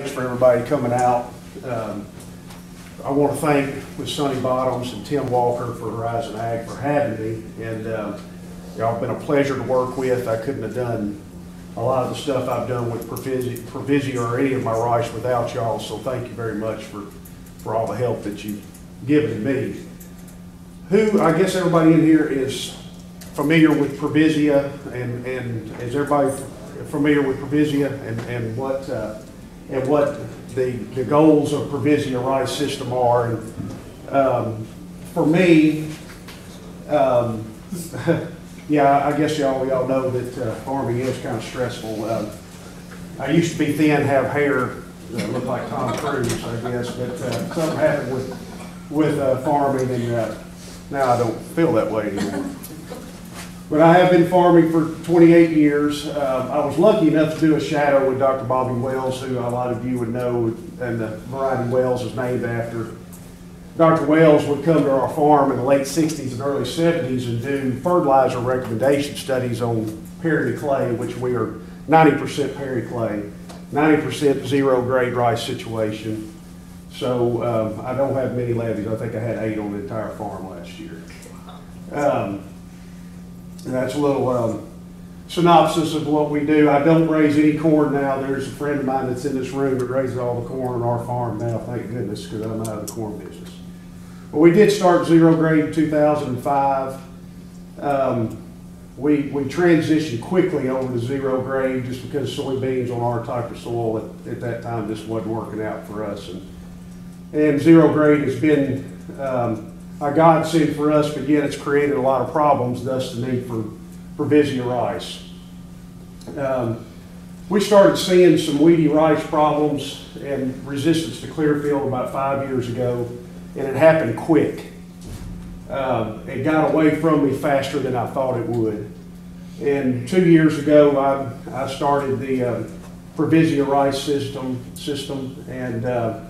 Thanks for everybody coming out. Um, I want to thank with Sonny Bottoms and Tim Walker for Horizon Ag for having me. And uh, y'all been a pleasure to work with. I couldn't have done a lot of the stuff I've done with Provisi Provisia or any of my rice without y'all. So thank you very much for, for all the help that you've given me. Who, I guess everybody in here is familiar with Provisia and, and is everybody familiar with Provisia and, and what, uh, and what the, the goals of Provisia Rice System are. And, um, for me, um, yeah, I guess y'all, y'all know that uh, farming is kind of stressful. Uh, I used to be thin, have hair, uh, look like Tom Cruise, I guess, but uh, something happened with, with uh, farming and uh, now I don't feel that way anymore. But I have been farming for 28 years. Uh, I was lucky enough to do a shadow with Dr. Bobby Wells, who a lot of you would know, and the variety Wells is named after. Dr. Wells would come to our farm in the late 60s and early 70s and do fertilizer recommendation studies on Perry clay, which we are 90% Perry clay, 90% zero grade rice situation. So um, I don't have many levees. I think I had eight on the entire farm last year. Um, that's a little um, synopsis of what we do. I don't raise any corn now. There's a friend of mine that's in this room that raises all the corn on our farm now, thank goodness, because I'm out of the corn business. But we did start zero grade in 2005. Um, we, we transitioned quickly over to zero grade just because soybeans on our type of soil at, at that time just wasn't working out for us. And, and zero grade has been um, a godsend for us, but yet it's created a lot of problems, thus the need for Provisia rice. Um, we started seeing some weedy rice problems and resistance to clearfield about five years ago, and it happened quick. Um, it got away from me faster than I thought it would. And two years ago, I, I started the uh, Provisia rice system, system and uh,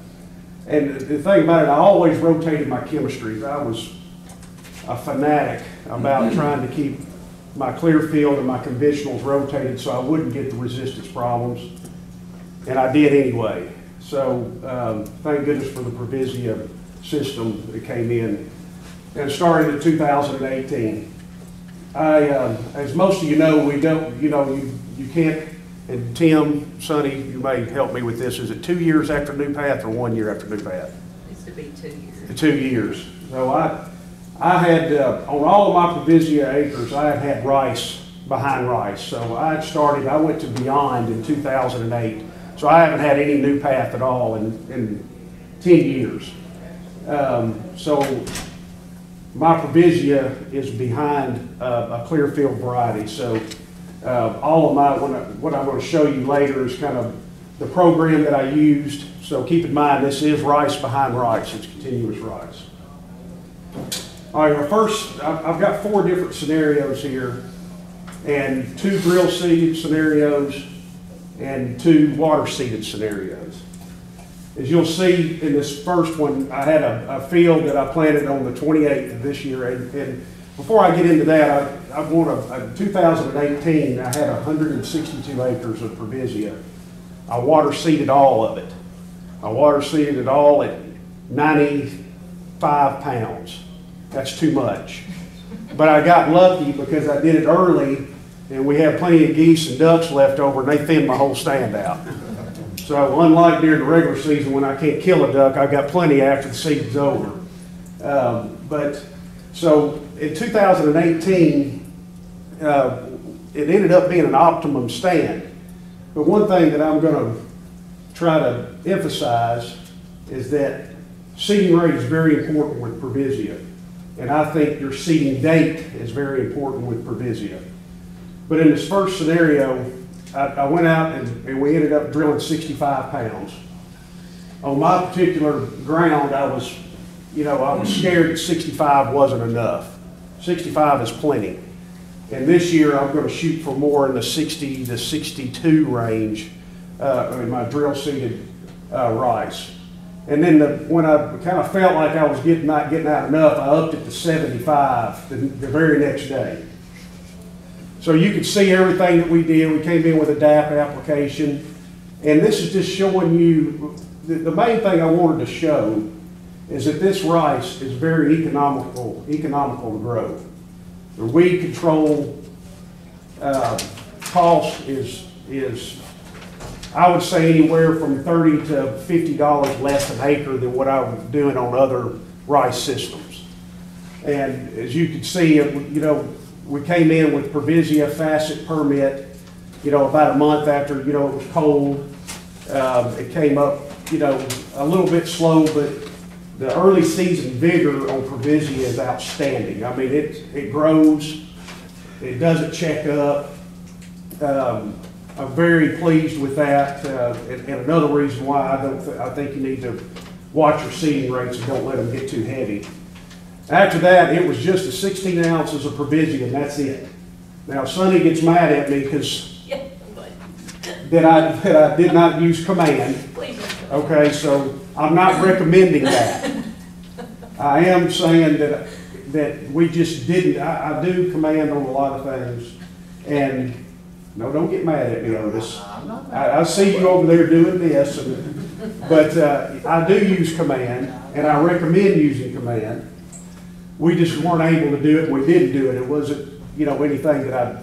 and the thing about it, I always rotated my chemistries. I was a fanatic about trying to keep my Clearfield and my conventionals rotated so I wouldn't get the resistance problems. And I did anyway. So um, thank goodness for the Provisia system that came in. And started in 2018. I, uh, as most of you know, we don't, you know, you, you can't and Tim, Sonny, you may help me with this. Is it two years after Newpath or one year after Newpath? Used to be two years. Two years. So I, I had, uh, on all of my Provisia acres, I had had rice behind rice. So I started, I went to Beyond in 2008. So I haven't had any Newpath at all in, in 10 years. Um, so my Provisia is behind uh, a Clearfield variety. So uh, all of my, what, I, what I'm going to show you later is kind of the program that I used. So keep in mind, this is rice behind rice. It's continuous rice. All right, our first, I've got four different scenarios here and two drill seeded scenarios and two water seeded scenarios. As you'll see in this first one, I had a, a field that I planted on the 28th of this year and, and before I get into that, I, I want to, in 2018, I had 162 acres of Provisia. I water seeded all of it. I water seeded it all at 95 pounds. That's too much. But I got lucky because I did it early and we had plenty of geese and ducks left over and they thinned my whole stand out. So unlike during the regular season when I can't kill a duck, I've got plenty after the season's over. Um, but so in 2018, uh, it ended up being an optimum stand. But one thing that I'm going to try to emphasize is that seeding rate is very important with Provisia. And I think your seeding date is very important with Provisia. But in this first scenario, I, I went out and, and we ended up drilling 65 pounds. On my particular ground, I was, you know, I was scared that 65 wasn't enough. 65 is plenty. And this year, I'm going to shoot for more in the 60 to 62 range uh, in my drill seeded uh, rice. And then the, when I kind of felt like I was getting not getting out enough, I upped it to 75 the, the very next day. So you can see everything that we did. We came in with a DAP application. And this is just showing you, the, the main thing I wanted to show is that this rice is very economical, economical to grow. The weed control, uh, cost is, is, I would say anywhere from thirty to fifty dollars less an acre than what I was doing on other rice systems. And as you can see, it- you know, we came in with Provisia facet permit, you know, about a month after, you know, it was cold. Um, it came up, you know, a little bit slow, but the early season vigor on Provisia is outstanding. I mean, it, it grows, it doesn't check up. Um, I'm very pleased with that, uh, and, and another reason why I don't, thi- I think you need to watch your seeding rates and don't let them get too heavy. After that, it was just the sixteen ounces of Provisia, and that's it. Now, Sonny gets mad at me because Yeah, that I, that I did not use command. please. Okay, so I'm not recommending that. I am saying that, that we just didn't, I, I do command on a lot of things. And, no, don't get mad at me, Otis. I, I see you over there doing this, and, but, uh, I do use command, and I recommend using command. We just weren't able to do it, we didn't do it, it wasn't, you know, anything that I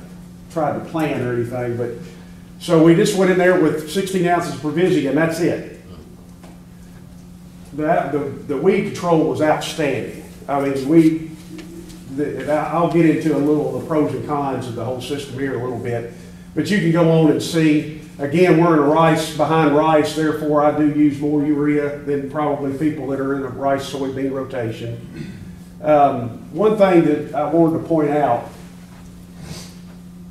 tried to plan or anything, but, so we just went in there with sixteen ounces of Provisia, and that's it. That, the, the weed control was outstanding. I mean, we, the, I'll get into a little of the pros and cons of the whole system here a little bit. But you can go on and see, again, we're in a rice, behind rice, therefore I do use more urea than probably people that are in a rice soybean rotation. Um, one thing that I wanted to point out,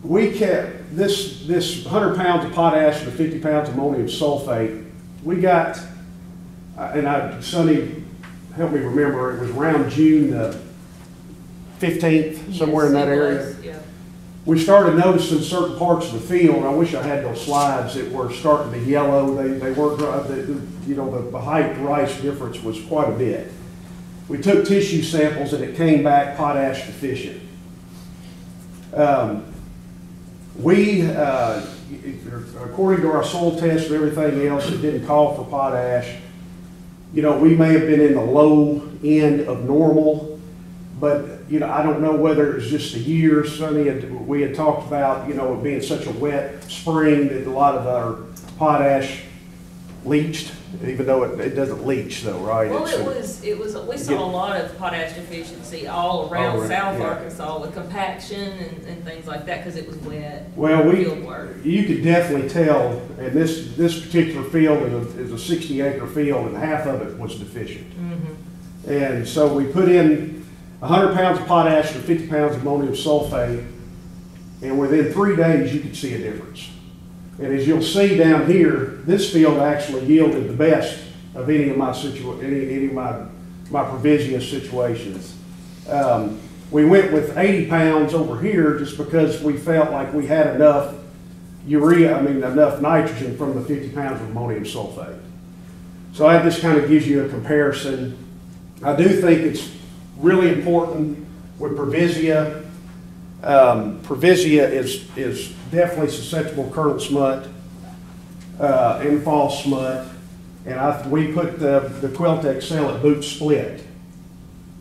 we kept, this, this hundred pounds of potash and fifty pounds of ammonium sulfate, we got, and I, Sonny, help me remember, it was around June the fifteenth, somewhere in that area. Yeah. We started noticing certain parts of the field, I wish I had those slides that were starting to yellow, they, they weren't, dry, the, the- you know, the, the height rice difference was quite a bit. We took tissue samples and it came back potash deficient. Um, we, uh, according to our soil test and everything else, it didn't call for potash. You know, we may have been in the low end of normal, but, you know, I don't know whether it was just the year, Sonny, we had talked about, you know, it being such a wet spring that a lot of our potash leached, even though it, it doesn't leach though, right? Well, It's it a- was, it was, we saw a lot of potash deficiency all around around, South yeah. Arkansas with compaction and, and things like that, because it was wet. Well, we, Field work. you could definitely tell, and this, this particular field is a, is a sixty acre field and half of it was deficient. Mm-hmm. And so we put in hundred pounds of potash and fifty pounds of ammonium sulfate, and within three days, you could see a difference. And as you'll see down here, this field actually yielded the best of any of my situa, any, any of my, my Provisia situations. Um, we went with eighty pounds over here just because we felt like we had enough urea, I mean, enough nitrogen from the fifty pounds of ammonium sulfate. So that just kind of gives you a comparison. I do think it's really important with Provisia. Um, Provisia is, is definitely susceptible to kernel smut, uh, and false smut. And I, we put the, the Quilt Xcel at boot split.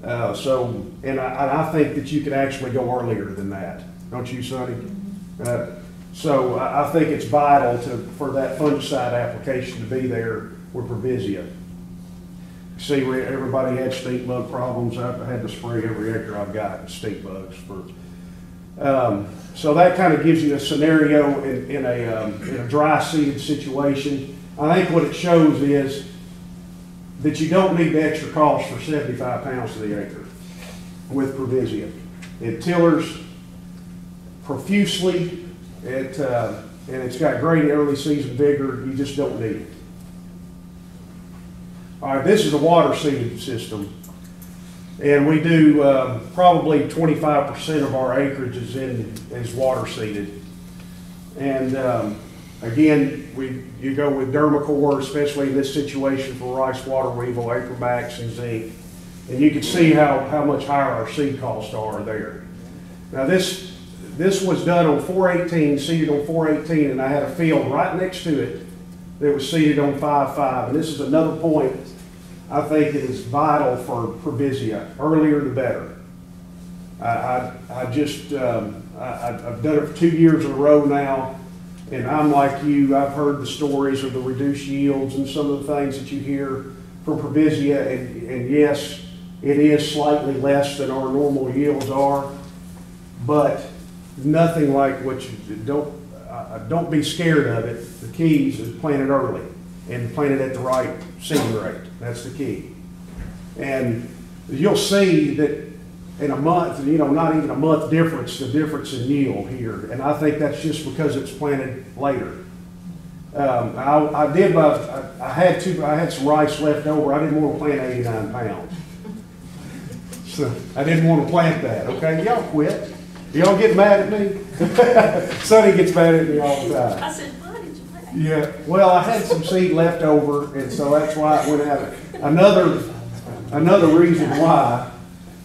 Uh, so, and I, I think that you could actually go earlier than that, don't you, Sonny? Uh, So I, I think it's vital to, for that fungicide application to be there with Provisia. See, we, everybody had stink bug problems, I had to spray every acre I've got with stink bugs for, um, so that kind of gives you a scenario in, in a, um, in a dry seeded situation. I think what it shows is that you don't need the extra cost for seventy-five pounds to the acre with Provisia. It tillers profusely, it, uh, and it's got great early season vigor, you just don't need it. All right, this is a water seeded system. And we do, uh, probably twenty-five percent of our acreage is in, is water seeded. And, um, again, we, you go with Dermacor, especially in this situation for rice, water weevil, Acromax, and zinc. And you can see how, how much higher our seed costs are there. Now, this, this was done on four eighteen, seeded on four eighteen, and I had a field right next to it that was seeded on five-five. And this is another point I think it is vital for Provisia. Earlier the better. I, I, I just, um, I, I've done it for two years in a row now, and I'm like you, I've heard the stories of the reduced yields and some of the things that you hear from Provisia, and, and yes, it is slightly less than our normal yields are, but nothing like what you, don't, uh, don't be scared of it. The keys is plant it early and plant it at the right seeding rate. That's the key. And you'll see that in a month, you know, not even a month difference, the difference in yield here. And I think that's just because it's planted later. Um, I, I did, uh, I, I had two, I had some rice left over. I didn't want to plant eighty-nine pounds. So I didn't want to plant that, okay? Y'all quit. Y'all get mad at me? Sonny gets mad at me all the time. Yeah, well, I had some seed left over, and so that's why it went out. Another, another reason why,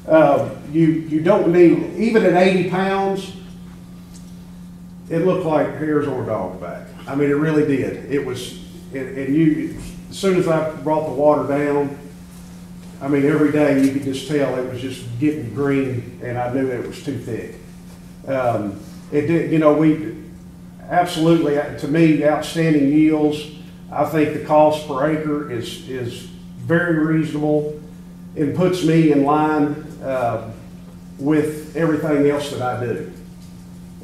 uh, you, you don't need, even at eighty pounds, it looked like hairs on a dog's back. I mean, it really did. It was, and, and you, as soon as I brought the water down, I mean, every day you could just tell it was just getting green, and I knew that it was too thick. Um, it did, you know, we, absolutely, uh, to me, outstanding yields. I think the cost per acre is, is very reasonable and puts me in line, uh, with everything else that I do.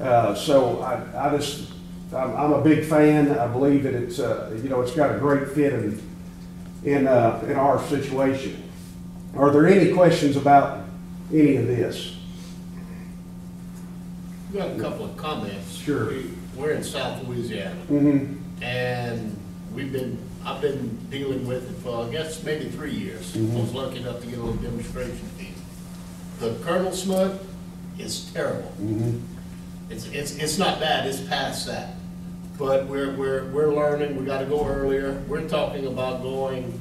Uh, so I, I just, I'm, I'm a big fan. I believe that it's, uh, you know, it's got a great fit in, in, uh, in our situation. Are there any questions about any of this? We've got a couple of comments. Sure. We- We're in South Louisiana, Mm-hmm. and we've been, I've been dealing with it for, I guess, maybe three years. I Mhm. was lucky enough to get a little demonstration fee. The kernel smut is terrible. Mm-hmm. It's, it's, it's not bad, it's past that. But we're, we're, we're learning, we gotta go earlier. We're talking about going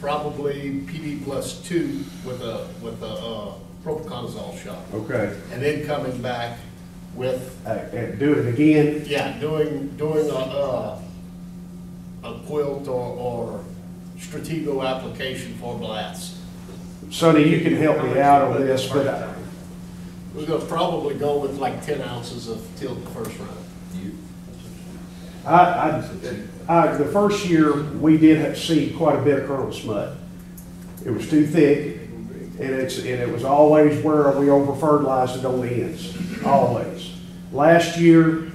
probably PD plus two with a, with a, uh, propiconazole shot. Okay. And then coming back with Uh, and do it again. Yeah, doing, doing a, uh, a quilt or, or Stratego application for blast. Sonny, you can help me out on this, but I- We're gonna probably go with like ten ounces of tilt the first round. I, I, I, the first year, we did see quite a bit of kernel smut. It was too thick, and it's, and it was always where we over fertilized it on the ends, always. Last year,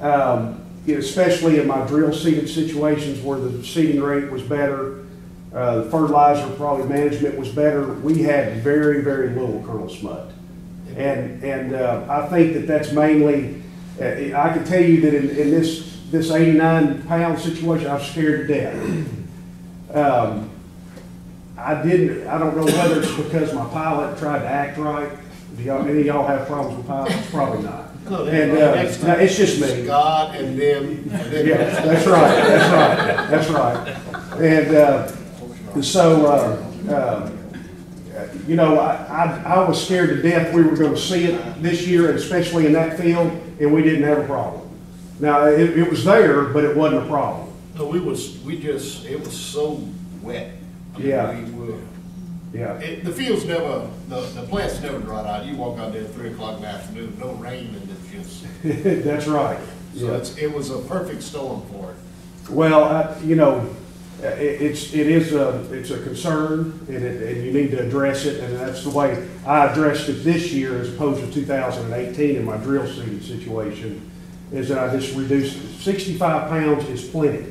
um, especially in my drill seeded situations where the seeding rate was better, uh, the fertilizer probably management was better, we had very, very little kernel smut. And, and uh, I think that that's mainly, uh, I can tell you that in, in this, this 89 pound situation, I'm scared to death. Um, I didn't, I don't know whether it's because my pilot tried to act right. Do y'all, any of y'all have problems with pilots? Probably not. And, uh, Next no, time, it's just me. God and them, and. Yeah, that's right, that's right, that's right. And, uh, so, uh, uh, you know, I, I, I was scared to death we were gonna see it this year, and especially in that field, and we didn't have a problem. Now, it, it was there, but it wasn't a problem. No, we was, we just, it was so wet. I mean, Yeah. we were- Yeah, It, the field's never, the, the plants never dried out. You walk out there at three o'clock in the afternoon, no rain, and it's just, that's right. so Yeah. it's, it was a perfect storm for it. Well, I, you know, uh, it, it's, it is a, it's a concern, and it, and you need to address it, and that's the way I addressed it this year as opposed to two thousand and eighteen in my drill seeding situation, is that I just reduced, sixty-five pounds is plenty.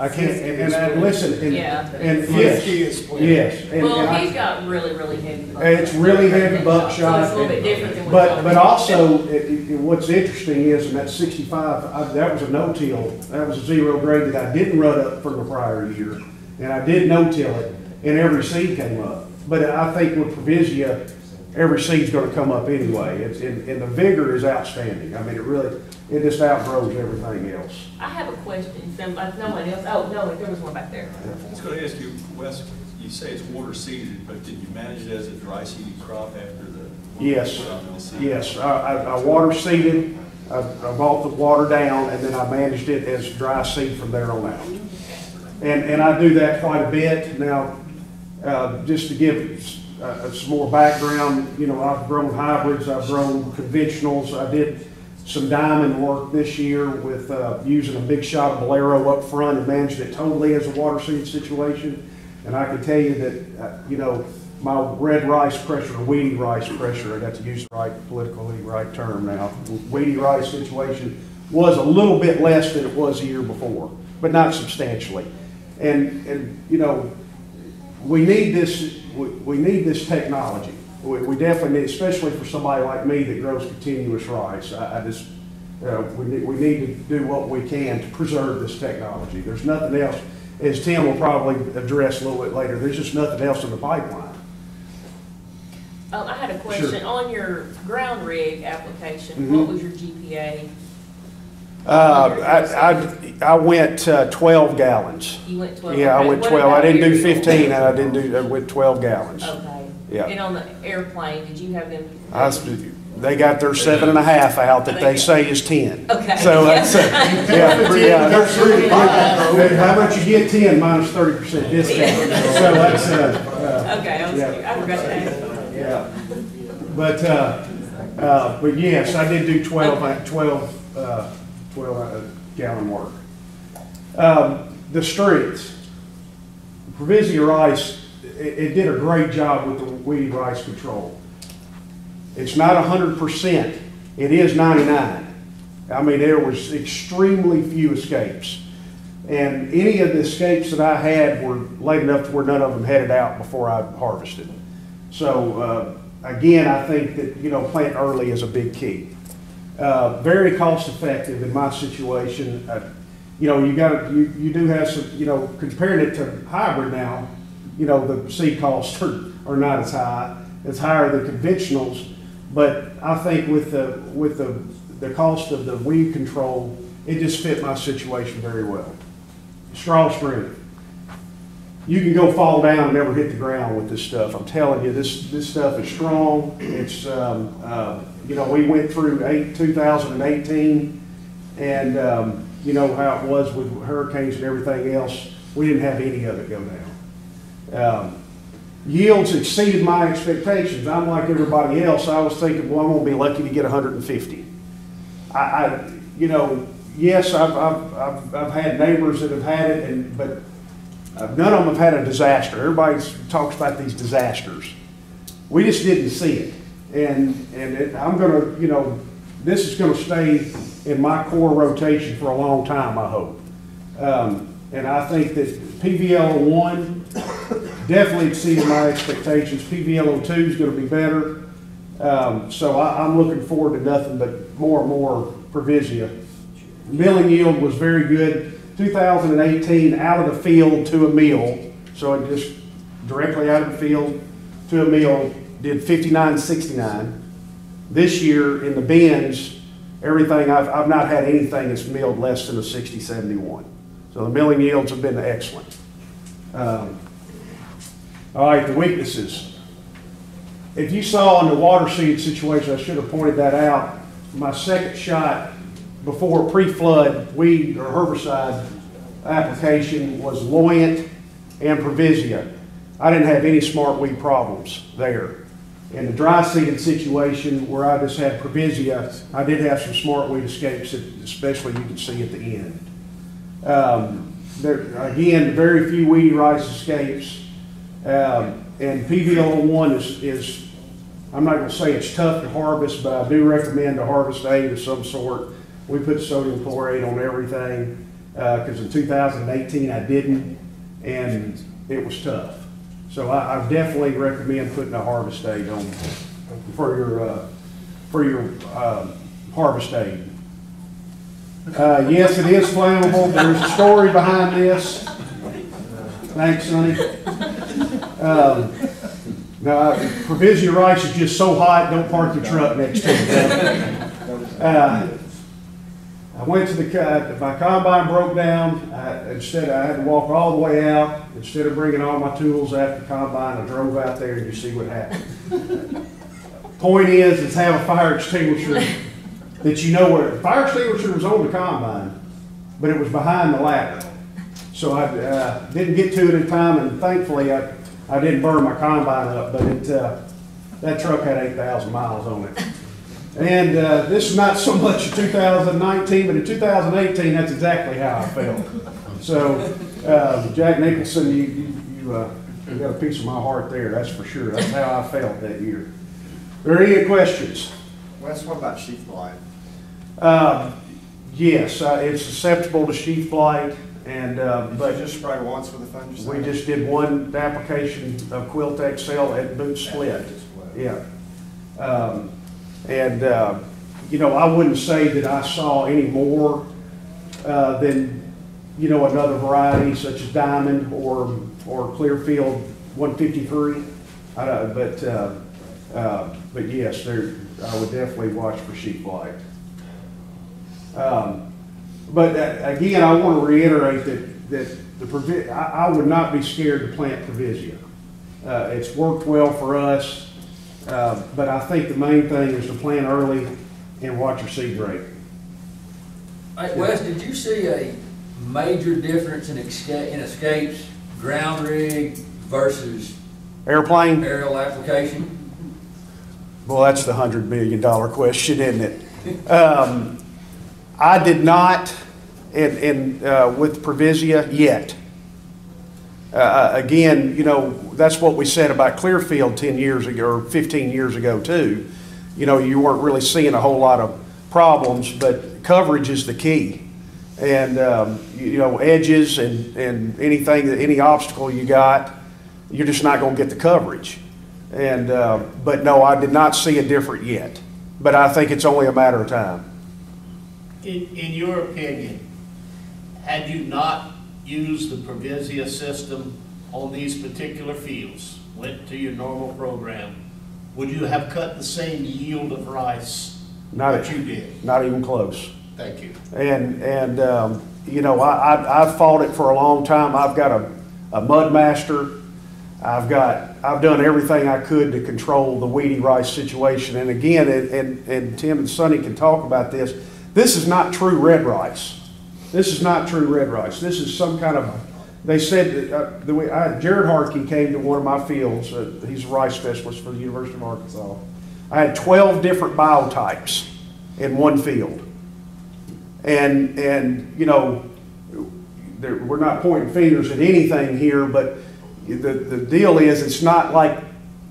I can't, and, and I, listen, and, Yeah. and Fifty yes, is plenty. yes. and- and Well, I- he's got really, really heavy. buckshot. It's really heavy So buckshot. it's a little bit different than what. But, but also, it- it- what's interesting is, in that sixty-five, I- that was a no-till, that was a zero grade that I didn't rut up from the prior year, and I did no-till it, and every seed came up. But I think with Provisia, every seed's gonna come up anyway, it's, and, and the vigor is outstanding, I mean, it really, it just outgrows everything else. I have a question, somebody, no one else, oh, no, there was one back there. I was gonna ask you, Wes, you say it's water seeded, but did you manage it as a dry seeded crop after the? Yes, the yes, I, I, I water seeded, I, I bought the water down and then I managed it as dry seed from there on out. And, and I do that quite a bit. Now, uh, just to give uh, some more background, you know, I've grown hybrids, I've grown conventionals. I did some diamond work this year with uh, using a big shot of Bolero up front and managed it totally as a water seed situation. And I can tell you that, uh, you know, my red rice pressure, or weedy rice pressure, I got to use the right, politically right term now, weedy rice situation was a little bit less than it was a year before, but not substantially. And, and, you know, we need this, we, we need this technology. We, we definitely need, especially for somebody like me that grows continuous rice. I, I just, uh, we need, we need to do what we can to preserve this technology. There's nothing else, as Tim will probably address a little bit later, there's just nothing else in the pipeline. Um, I had a question, on your ground rig application, Mhm. what was your GPA? Uh, I, I, I went uh, twelve gallons. You went twelve? Yeah, I went twelve. I didn't do fifteen, and I didn't do, I went twelve gallons. Okay. Yeah. And on the airplane, did you have them? I, I s- They got their seven and a half out that they say is ten. Okay. So that's, uh, yeah, yeah, that's pretty. How about you get ten minus thirty percent discount? So that's, uh, Okay, I was, Yeah. I forgot to ask. uh, yeah. But, uh, uh, but yes, I did do twelve, uh, twelve, uh, twelve uh, gallon work. Um, the streets, Provisia Rice, it, it did a great job with the weedy rice control. It's not hundred percent, it is ninety-nine. I mean, there was extremely few escapes. And any of the escapes that I had were late enough to where none of them headed out before I harvested. So, uh, again, I think that, you know, plant early is a big key. Uh, very cost effective in my situation. Uh, You know, you got, you, you do have some, you know, comparing it to hybrid now, you know, the seed costs are, are not as high. It's higher than conventionals, but I think with the, with the, the cost of the weed control, it just fit my situation very well. Straw screening. You can go fall down and never hit the ground with this stuff. I'm telling you, this, this stuff is strong. It's, um, uh, you know, we went through eight, 2018 and, um, you know how it was with hurricanes and everything else. We didn't have any of it go down. Um, Yields exceeded my expectations. I'm like everybody else. I was thinking, well, I'm gonna be lucky to get 150. I, I, you know, yes, I've, I've, I've, I've had neighbors that have had it and, but none of them have had a disaster. Everybody talks about these disasters. We just didn't see it. And, and it, I'm gonna, you know, this is gonna stay in my core rotation for a long time, I hope. Um, and I think that PVL one definitely exceeded my expectations. PVL two is gonna be better. Um, so I, I'm looking forward to nothing but more and more Provisia. Milling yield was very good. 2018, out of the field to a mill, so it just directly out of the field to a mill, did 59.69. This year in the bins, everything, I've, I've not had anything that's milled less than a 60.71. So the milling yields have been excellent. Um, All right, the weaknesses. If you saw in the water seed situation, I should have pointed that out. My second shot before pre-flood weed or herbicide application was Loyant and Provisia. I didn't have any smart weed problems there. In the dry seeded situation where I just had Provisia, I did have some smart weed escapes, that especially you can see at the end. Um, there, again, very few weedy rice escapes. Um, and PVL one is, is, I'm not gonna say it's tough to harvest, but I do recommend a harvest aid of some sort. We put sodium chlorate on everything, uh, cause in two thousand and eighteen I didn't, and it was tough. So I, I definitely recommend putting a harvest aid on, for your, uh, for your, uh, harvest aid. Uh, yes, it is flammable. There's a story behind this. Thanks, Sonny. Um, now, Provisia rice is just so hot, don't park your truck next to it. Uh, I went to the, co- my combine broke down. I, instead, I had to walk all the way out. Instead of bringing all my tools after the combine, I drove out there and you see what happened. Point is, is have a fire extinguisher that you know where, fire extinguisher was on the combine, but it was behind the ladder. So I, uh, didn't get to it in time and thankfully I, I didn't burn my combine up, but it, uh, that truck had eight thousand miles on it. And, uh, this is not so much in two thousand nineteen, but in two thousand eighteen, that's exactly how I felt. So, uh, Jack Nicholson, you, you, you, uh, you got a piece of my heart there, that's for sure. That's how I felt that year. Are there any questions? Wes, what about sheath blight? Um, Yes, uh, it's susceptible to sheath blight, and, uh, but just spray once with a fungicide? we just did one application of Quilt Xcel at Boot Split. Yeah. Um, And, uh, you know, I wouldn't say that I saw any more uh, than, you know, another variety such as Diamond or, or Clearfield 153. I don't- But, uh, uh, but yes, there, I would definitely watch for sheath blight. Um, But uh, again, I want to reiterate that, that the, I, I would not be scared to plant Provisia. Uh, It's worked well for us, uh, but I think the main thing is to plant early and watch your seed rate. Hey, Wes, did you see a major difference in escape, in escapes, ground rig versus Airplane? aerial application? Well, that's the hundred million dollar question, isn't it? Um, I did not, in, in, uh, with Provisia yet. Uh, again, you know, that's what we said about Clearfield ten years ago, or fifteen years ago too. You know, you weren't really seeing a whole lot of problems, but coverage is the key. And, um, you know, edges and, and anything, any obstacle you got, you're just not gonna get the coverage. And, uh, but no, I did not see a different yet, but I think it's only a matter of time. In, in your opinion, had you not used the Provisia system on these particular fields, went to your normal program, would you have cut the same yield of rice Not, that you did? not even close. Thank you. And, and, um, you know, I, I, I've fought it for a long time. I've got a, a mud master. I've got, I've done everything I could to control the weedy rice situation. And again, and, and, and Tim and Sonny can talk about this. This is not true red rice. This is not true red rice. This is some kind of, they said, that, uh, the way, I, Jarrod Hardke came to one of my fields. Uh, he's a rice specialist for the University of Arkansas. I had twelve different biotypes in one field. And, and, you know, there, we're not pointing fingers at anything here, but the, the deal is, it's not like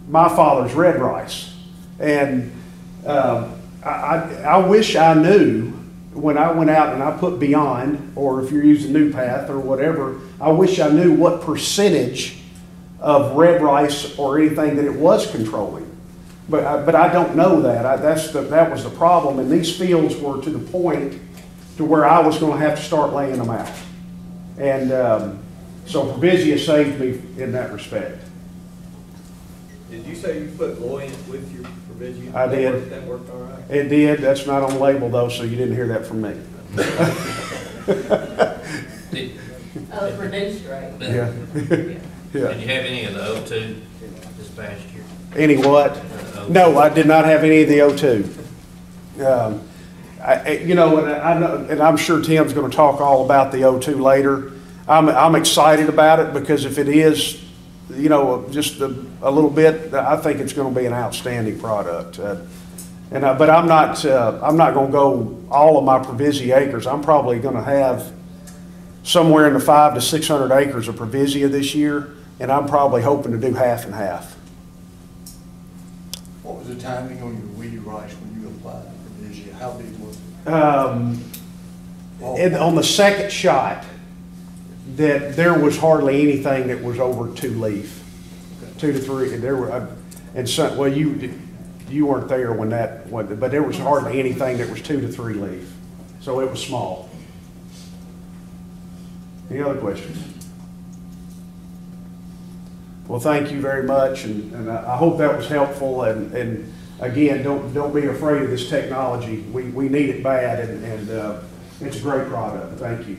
my father's red rice. And, um, I, I, I wish I knew when I went out and I put Beyond, or if you're using Newpath or whatever, I wish I knew what percentage of red rice or anything that it was controlling. But, I- but I don't know that. I, that's the, that was the problem. And these fields were to the point to where I was gonna have to start laying them out. And, um, so Provisia saved me in that respect. Did you say you put Loyant with your Provisia? I That did. worked- That worked all right? It did, that's not on the label though, so you didn't hear that from me. Uh, reduced rate. Yeah, Did yeah. you have any of the O2 this past year? Any what? Uh, O2? No, I did not have any of the O2. Um, I, I- you know, and I know, and I'm sure Tim's gonna talk all about the O2 later. I'm, I'm excited about it because if it is, you know, just a, a little bit, I think it's gonna be an outstanding product. Uh, And, I- but I'm not, uh, I'm not gonna go all of my Provisia acres. I'm probably gonna have somewhere in the five to six hundred acres of Provisia this year, and I'm probably hoping to do half and half. What was the timing on your weedy rice when you applied Provisia? How big was it? um, and on the second shot, that there was hardly anything that was over two leaf, two to three, there were, and some, well, you, you weren't there when that, when- but there was hardly anything that was two to three leaf, so it was small. Any other questions? Well, thank you very much, and, and I I hope that was helpful, and, and again, don't, don't be afraid of this technology. We, we need it bad, and, and, uh, it's a great product. Thank you.